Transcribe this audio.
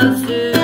love you.